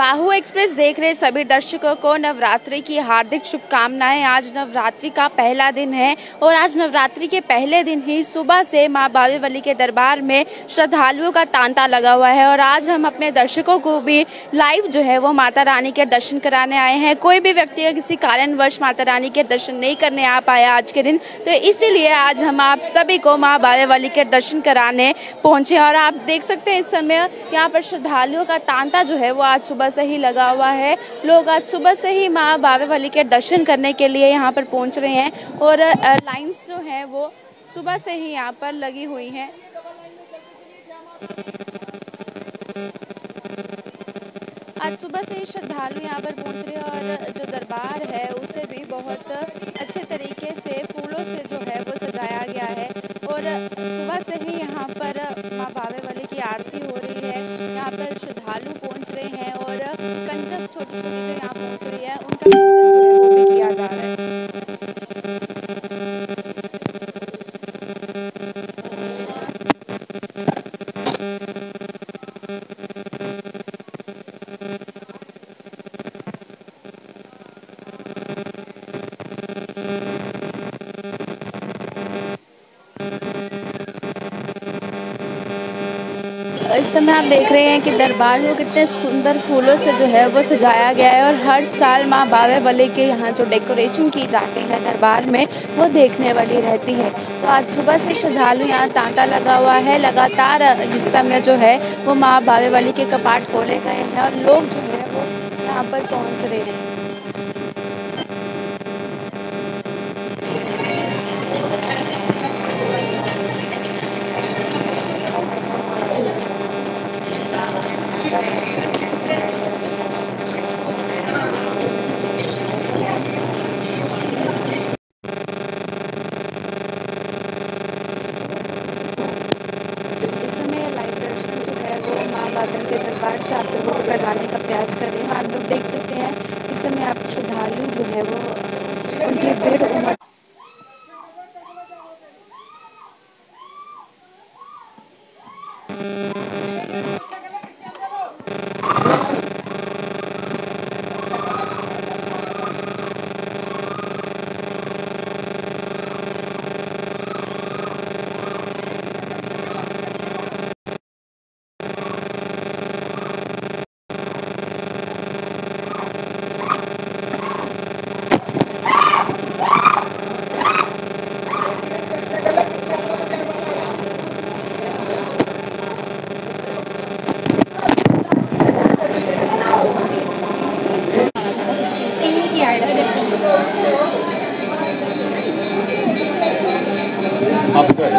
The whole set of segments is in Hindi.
बाहु एक्सप्रेस देख रहे सभी दर्शकों को नवरात्रि की हार्दिक शुभकामनाएँ। आज नवरात्रि का पहला दिन है और आज नवरात्रि के पहले दिन ही सुबह से माँ बावे वली के दरबार में श्रद्धालुओं का तांता लगा हुआ है और आज हम अपने दर्शकों को भी लाइव जो है वो माता रानी के दर्शन कराने आए हैं। कोई भी व्यक्ति किसी कारणवश माता रानी के दर्शन नहीं करने आ पाया आज के दिन तो इसीलिए आज हम आप सभी को माँ बावे वाली के दर्शन कराने पहुँचे और आप देख सकते हैं इस समय यहाँ पर श्रद्धालुओं का तांता जो है वो आज सुबह से ही लगा हुआ है। लोग आज सुबह से ही माँ बावे वाली के दर्शन करने के लिए यहाँ पर पहुँच रहे हैं और लाइन्स जो हैं वो सुबह से ही यहाँ पर लगी हुई हैं। आज सुबह से ही श्रद्धालु यहाँ पर पहुँच रहे हैं और जो दरबार है उसे भी बहुत समय आप देख रहे हैं कि दरबार को कितने सुंदर फूलों से जो है वो सजाया गया है और हर साल माँ बावे वाले के यहाँ जो डेकोरेशन की जाती है दरबार में, वो देखने वाली रहती है। तो आज सुबह से श्रद्धालु यहाँ तांता लगा हुआ है, लगातार इस समय जो है वो माँ बावे वाली के कपाट खोले गए हैं और लोग जो है वो यहाँ पर पहुँच रहे हैं। बादल से आप लोगों को करवाने का प्रयास कर रहे हैं। आप लोग देख सकते हैं, इस समय आप श्रद्धालु जो है वो उनकी भीड़ उमड़ Thank इधर आइए। आप इधर आइए।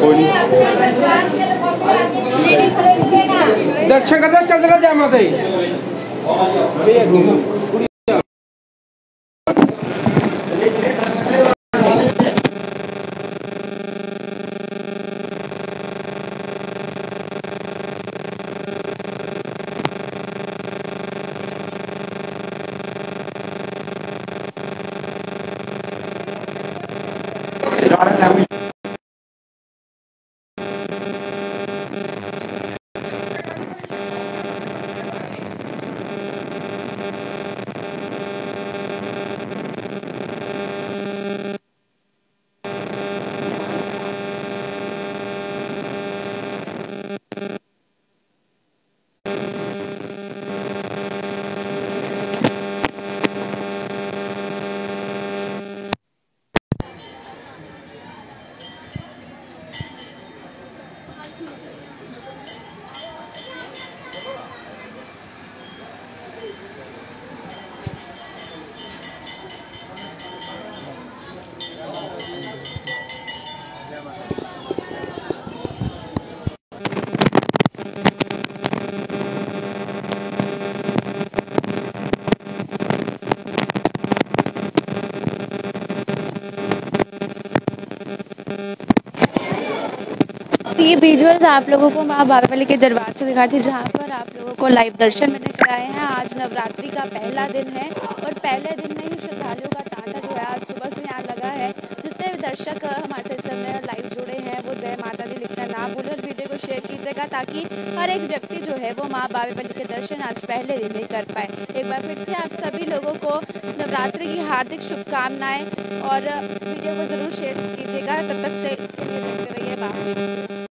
कोई नहीं दर्शन करता चल Pero ahora la última. ये विजुअल्स आप लोगों को माँ बारावली के दरबार से दिखा थी जहाँ पर आप लोगों को लाइव दर्शन मैंने कराए हैं। आज नवरात्रि का पहला दिन है और पहले दिन में ही श्रद्धालुओं का तांता जो है आज सुबह से यहाँ लगा है। जितने भी दर्शक हमारे साथ समय लाइव जुड़े हैं, वो जय माता दी लिखना ना भूलें और वीडियो को शेयर कीजिएगा ताकि हर एक व्यक्ति जो है वो माँ बारावली के दर्शन आज पहले दिन में कर पाए। एक बार फिर से आप सभी लोगों को नवरात्रि की हार्दिक शुभकामनाएँ और वीडियो को ज़रूर शेयर कीजिएगा। तब तक रहिए बाहर